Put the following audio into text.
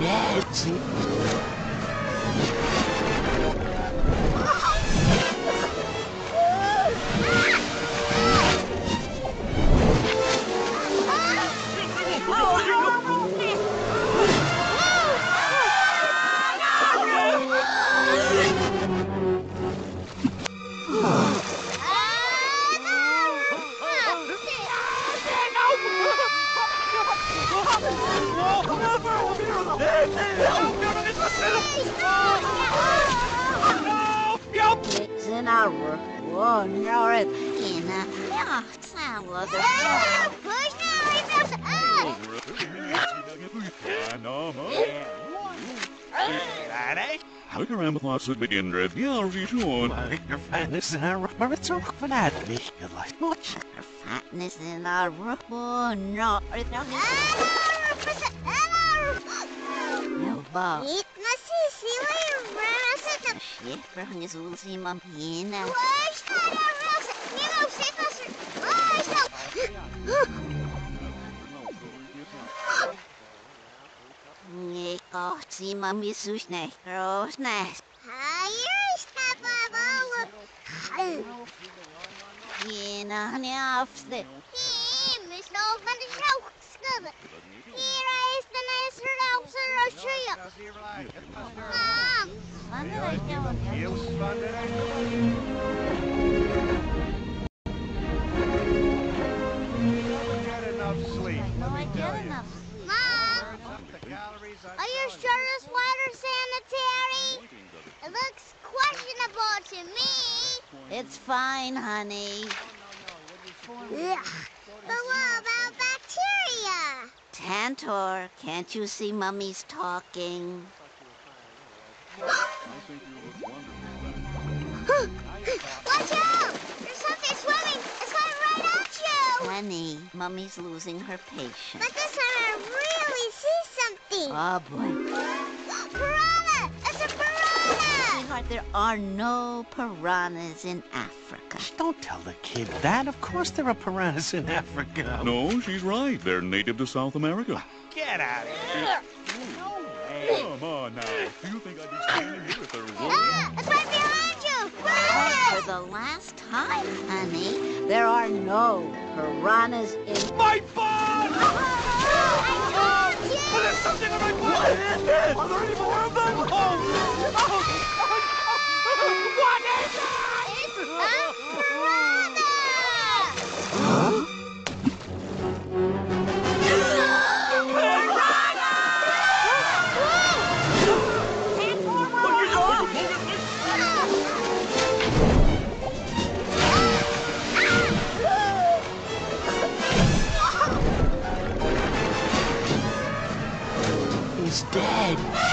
That's it. Dead. See? Zinaru, wonjoret, ina, ja, cała Look around the parts of the Indra, ja, wie schon. Your fatness and our maar het zo vanuit mich gelijk. Fatness in our баб. Всех пронизу зимом пьяна. Ой, что я вроса? Не мог все наши. Ой, что? Не kocht sie Mami süß nicht groß nicht. Hier ist der Baba. Geh nach ne Afste. Hier müssen auch meine Schauch skubben. It's fine, honey. Ugh. But what about bacteria? Tantor, can't you see mummy's talking? Watch out! There's something swimming. It's coming right at you. Honey, mummy's losing her patience. But this time I really see something. Oh, boy. piranha! It's a piranha! Sweetheart, there are no piranhas in Africa. Don't tell the kid that. Of course there are piranhas in Africa. No, she's right. They're native to South America. Get out of here. No way. Come on now. Do you think I'd be standing here if there was Ah, it's right behind you! For Ah! the last time, honey, there are no piranhas in... My phone! I told you! There's something on my phone! What is it? Are there any more of them? Dead.